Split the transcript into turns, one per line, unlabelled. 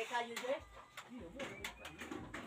Eka, you there?